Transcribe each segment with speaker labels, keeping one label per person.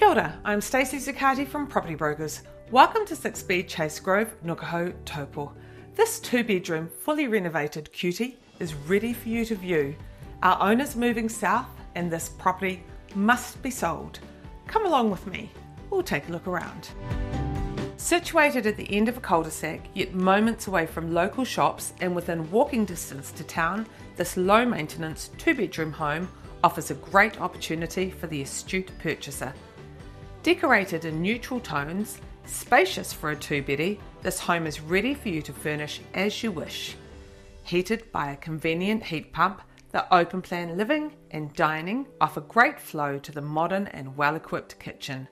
Speaker 1: Kia ora, I'm Stacey Zuccati from Property Brokers. Welcome to 6B Chase Grove, Nukuhau, Taupo. This two bedroom, fully renovated cutie is ready for you to view. Our owner's moving south and this property must be sold. Come along with me, we'll take a look around. Situated at the end of a cul de sac, yet moments away from local shops and within walking distance to town, this low maintenance two bedroom home offers a great opportunity for the astute purchaser. Decorated in neutral tones, spacious for a two beddy, this home is ready for you to furnish as you wish. Heated by a convenient heat pump, the open plan living and dining offer great flow to the modern and well equipped kitchen.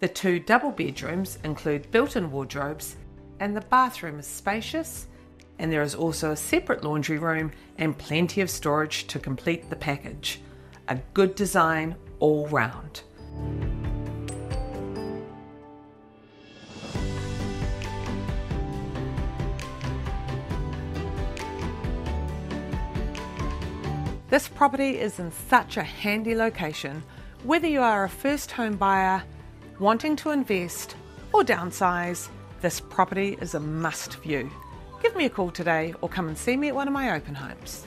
Speaker 1: The two double bedrooms include built in wardrobes, and the bathroom is spacious and there is also a separate laundry room and plenty of storage to complete the package. A good design all round. This property is in such a handy location. Whether you are a first home buyer, wanting to invest, or downsize, this property is a must view give me a call today or come and see me at one of my open homes.